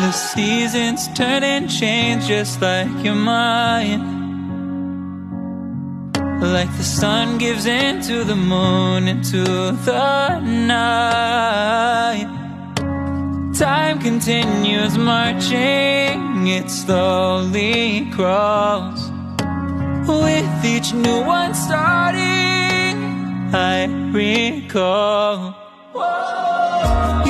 The seasons turn and change just like your mind. Like the sun gives into the moon, into the night. Time continues marching, it slowly crawls. With each new one starting, I recall. You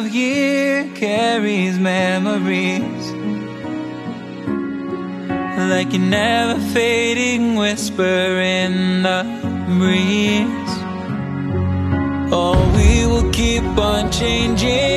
of year carries memories like a never fading whisper in the breeze. Oh, we will keep on changing.